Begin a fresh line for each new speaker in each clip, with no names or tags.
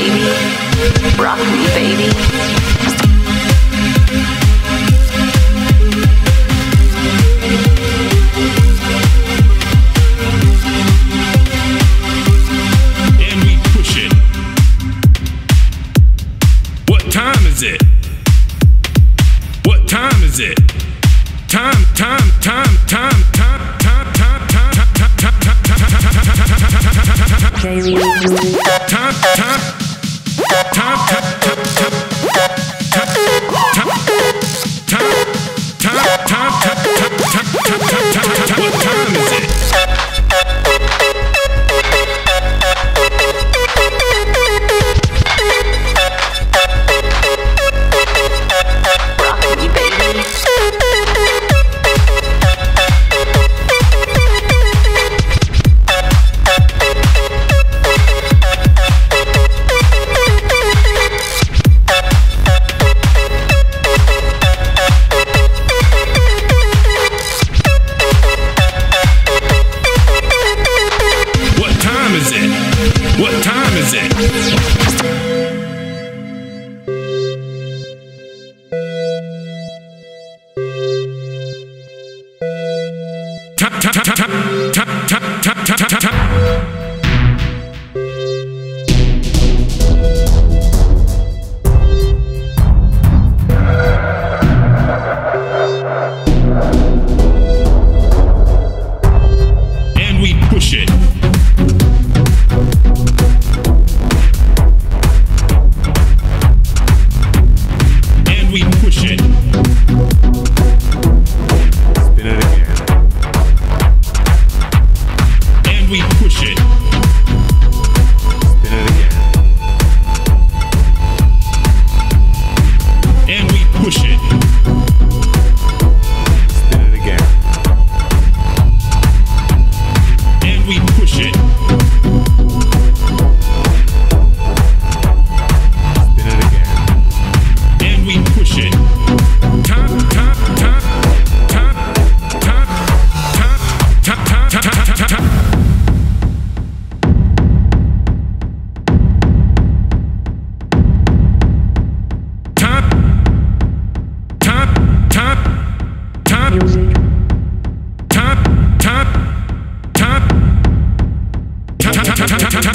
baby. Rock me, baby.
Time, time. What time is it?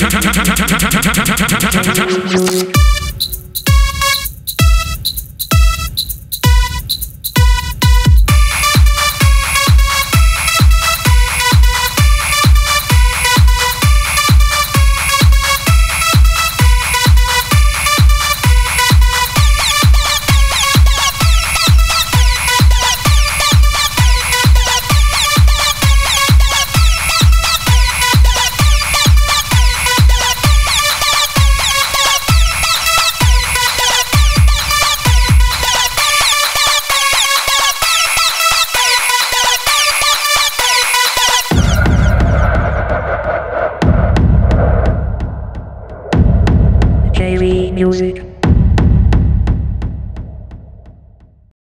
Ta-ta-ta! music.